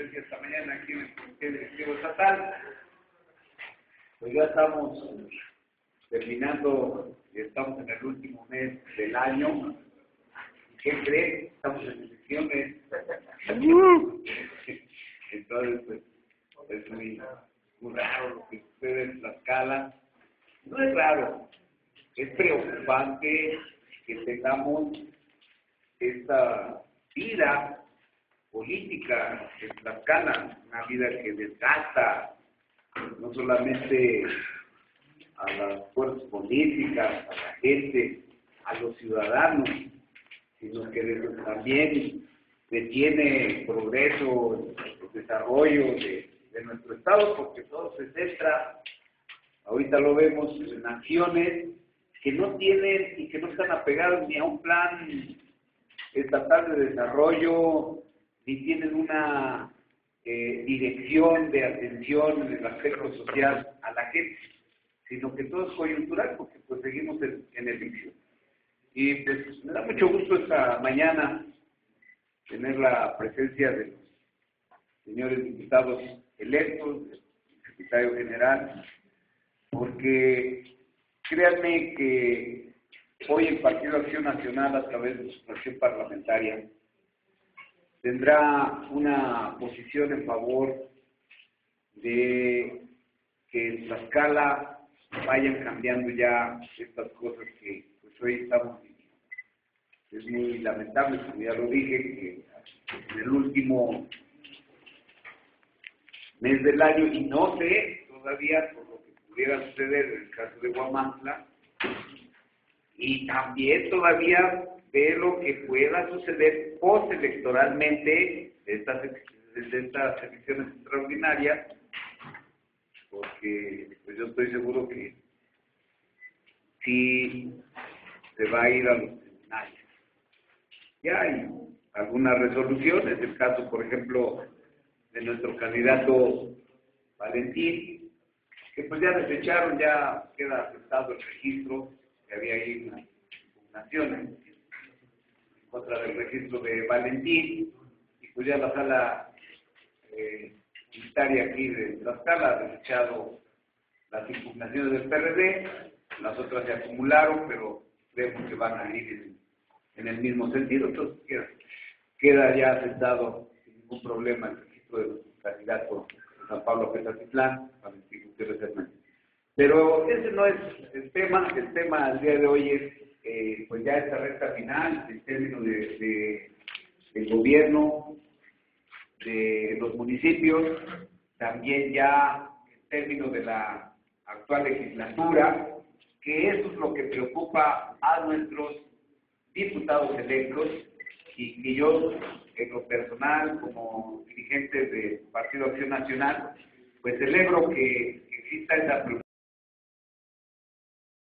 esta mañana aquí en el Comité Directivo Estatal. Pues ya estamos terminando, estamos en el último mes del año. ¿Qué creen? Estamos en elecciones. Entonces, pues, es muy, muy raro lo que sucede en Tlaxcala. No es raro, es preocupante que tengamos esta vida política en Tlaxcala, una vida que desgasta no solamente a las fuerzas políticas, a la gente, a los ciudadanos, sino que también detiene progreso, el desarrollo de, de nuestro Estado, porque todo se centra, ahorita lo vemos, en acciones que no tienen y que no están apegados ni a un plan estatal de desarrollo, ni tienen una eh, dirección de atención en el aspecto social a la gente, sino que todo es coyuntural porque pues seguimos en, en elección. Y pues me da mucho gusto esta mañana tener la presencia de los señores diputados electos, del secretario general, porque créanme que hoy el Partido Acción Nacional, a través de su fracción parlamentaria, tendrá una posición en favor de que en Tlaxcala vayan cambiando ya estas cosas que pues, hoy estamos viviendo. Es muy lamentable, como ya lo dije, que en el último mes del año, y no sé todavía por lo que pudiera suceder en el caso de Guamantla, y también todavía de lo que pueda suceder postelectoralmente de estas, de estas elecciones extraordinarias, porque pues yo estoy seguro que sí se va a ir a los tribunales. Ya hay algunas resoluciones, el caso, por ejemplo, de nuestro candidato Valentín, que pues ya desecharon, ya queda aceptado el registro, que había ahí una impugnación contra el registro de Valentín, y pues ya la sala eh, aquí de Tlaxcala ha desechado las impugnaciones del PRD, las otras se acumularon, pero creemos que van a ir en, el mismo sentido, entonces queda, queda ya aceptado sin ningún problema el registro de los candidatos de San Pablo Petatitlán, Valentín Gutiérrez Hernández. Pero ese no es el tema, el tema del día de hoy es eh, pues ya esta recta final en términos de, de, del gobierno, de los municipios, también ya en términos de la actual legislatura, que eso es lo que preocupa a nuestros diputados electos y yo, en lo personal, como dirigente del Partido Acción Nacional, pues celebro que exista esa preocupación